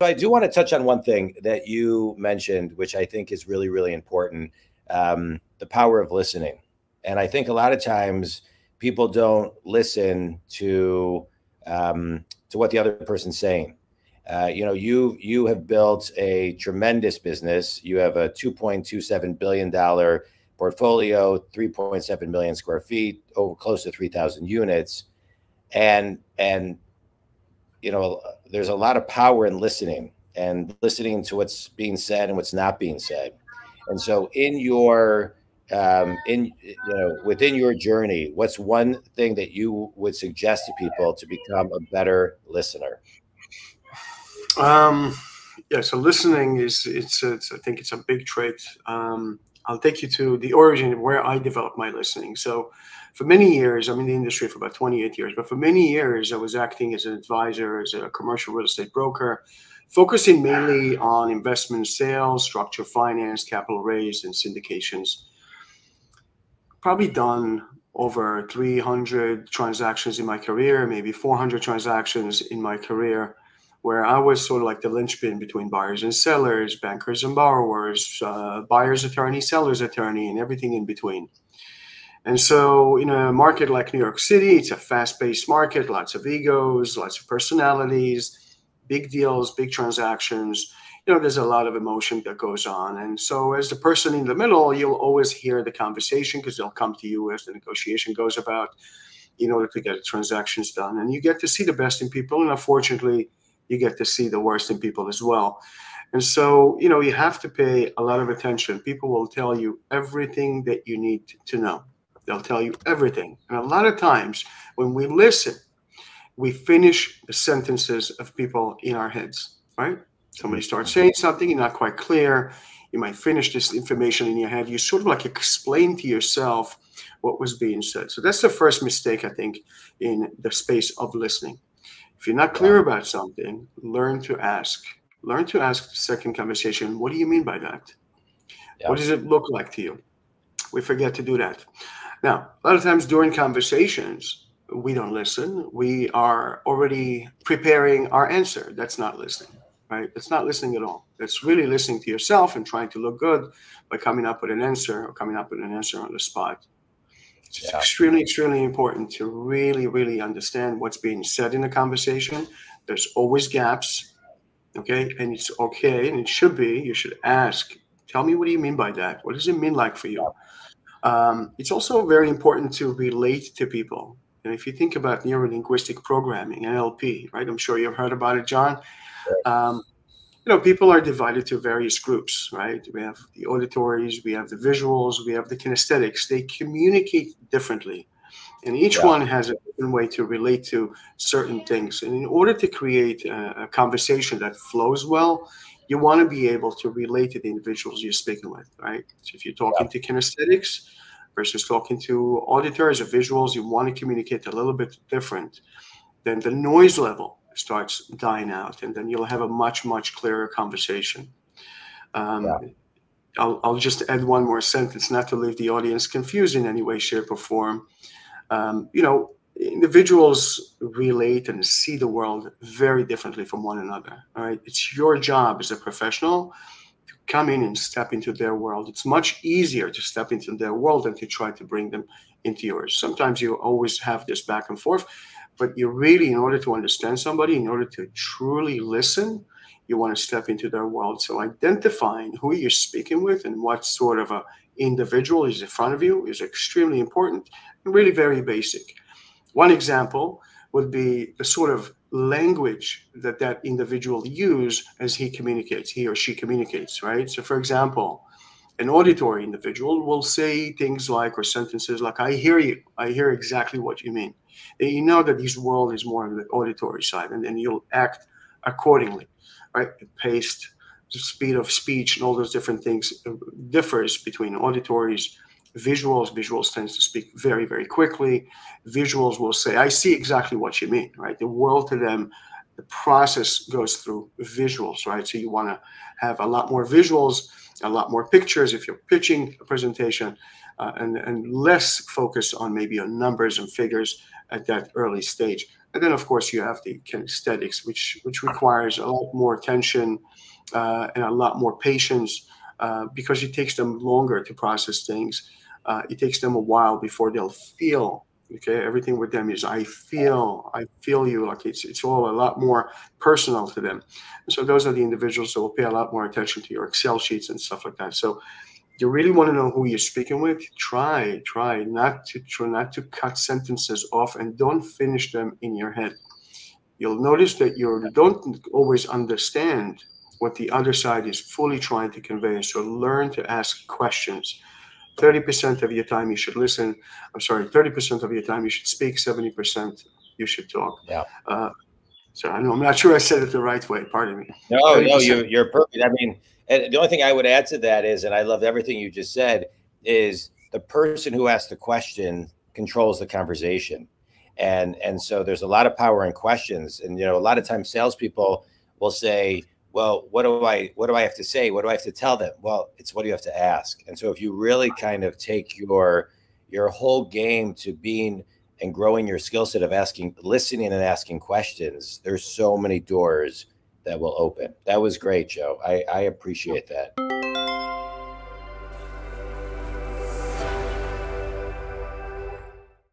I do want to touch on one thing that you mentioned, which I think is really, really important um, the power of listening. And I think a lot of times people don't listen to um, to what the other person's saying. Uh, you know, you you have built a tremendous business. You have a 2.27 billion dollar portfolio, 3.7 million square feet, over close to 3,000 units, and and you know, there's a lot of power in listening and listening to what's being said and what's not being said. And so, in your um, in you know within your journey, what's one thing that you would suggest to people to become a better listener? Um, yeah, so listening is it's, it's I think it's a big trait. Um, I'll take you to the origin of where I developed my listening. So, for many years, I'm in the industry for about 28 years, but for many years, I was acting as an advisor, as a commercial real estate broker, focusing mainly on investment sales, structure finance, capital raise, and syndications. Probably done over 300 transactions in my career, maybe 400 transactions in my career, where I was sort of like the linchpin between buyers and sellers, bankers and borrowers, uh, buyer's attorney, seller's attorney, and everything in between. And so, in a market like New York City, it's a fast paced market, lots of egos, lots of personalities, big deals, big transactions. You know, there's a lot of emotion that goes on. And so, as the person in the middle, you'll always hear the conversation because they'll come to you as the negotiation goes about in order to get transactions done. And you get to see the best in people. And unfortunately, you get to see the worst in people as well. And so, you know, you have to pay a lot of attention. People will tell you everything that you need to know. They'll tell you everything. And a lot of times when we listen, we finish the sentences of people in our heads, right? Somebody starts saying something, you're not quite clear. You might finish this information in your head. You sort of like explain to yourself what was being said. So that's the first mistake, I think, in the space of listening. If you're not clear about something, learn to ask. Learn to ask the second conversation, what do you mean by that? Yeah. What does it look like to you? We forget to do that. Now, a lot of times during conversations, we don't listen. We are already preparing our answer. That's not listening, right? That's not listening at all. That's really listening to yourself and trying to look good by coming up with an answer or coming up with an answer on the spot. It's yeah. extremely, extremely important to really, really understand what's being said in the conversation. There's always gaps, okay? And it's okay, and it should be. You should ask, tell me what do you mean by that? What does it mean like for you? Um, it's also very important to relate to people. And if you think about neuro-linguistic programming, NLP, right? I'm sure you've heard about it, Jon. Um, you know, people are divided to various groups, right? We have the auditories, we have the visuals, we have the kinesthetics. They communicate differently. And each yeah. one has a different way to relate to certain things. And in order to create a, a conversation that flows well, you want to be able to relate to the individuals you're speaking with, right? So if you're talking yeah. to kinesthetics versus talking to auditors or visuals, you want to communicate a little bit different. than the noise level starts dying out, and then you'll have a much, much clearer conversation. Um, yeah. I'll, I'll just add one more sentence, not to leave the audience confused in any way, shape, or form. Um, you know, individuals relate and see the world very differently from one another. All right. It's your job as a professional to come in and step into their world. It's much easier to step into their world than to try to bring them into yours. Sometimes you always have this back and forth, but you really, in order to understand somebody, in order to truly listen, you want to step into their world. So identifying who you're speaking with and what sort of a individual is in front of you is extremely important and really very basic. One example would be the sort of language that that individual use as he communicates, he or she communicates, right? So, for example, an auditory individual will say things like, or sentences like, I hear you, I hear exactly what you mean. And you know that his world is more on the auditory side, and then you'll act accordingly, right? Pace, the speed of speech, and all those different things uh, differs between auditories visuals visuals tends to speak very very quickly visuals will say i see exactly what you mean right the world to them the process goes through visuals right so you want to have a lot more visuals a lot more pictures if you're pitching a presentation uh, and and less focus on maybe on numbers and figures at that early stage. And then of course you have the kinesthetics, which which requires a lot more attention uh, and a lot more patience uh, because it takes them longer to process things. Uh, it takes them a while before they'll feel okay everything with them is i feel i feel you like it's it's all a lot more personal to them. And so those are the individuals that will pay a lot more attention to your excel sheets and stuff like that. So you really want to know who you're speaking with. Try try not to try not to cut sentences off and don't finish them in your head. You'll notice that you don't always understand what the other side is fully trying to convey. So learn to ask questions 30% of your time you should listen. I'm sorry, 30% of your time you should speak, 70% you should talk. Yeah. Uh, so I know I'm not sure I said it the right way. Pardon me. No, 30%. no, you're, you're perfect. I mean, and the only thing I would add to that is, and I love everything you just said, is the person who asks the question controls the conversation. And and so there's a lot of power in questions. And you know, a lot of times salespeople will say, well, what do I what do I have to say? What do I have to tell them? Well, it's what do you have to ask. And so if you really kind of take your your whole game to being and growing your skill set of asking, listening and asking questions, there's so many doors that will open. That was great, Joe. I, I appreciate that.